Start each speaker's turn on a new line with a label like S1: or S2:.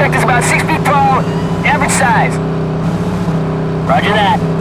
S1: Suspect is about six feet tall, average size.
S2: Roger that.